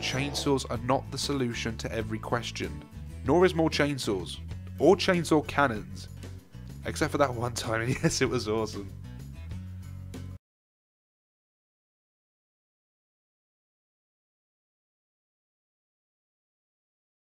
chainsaws are not the solution to every question, nor is more chainsaws, or chainsaw cannons. Except for that one time, and yes, it was awesome.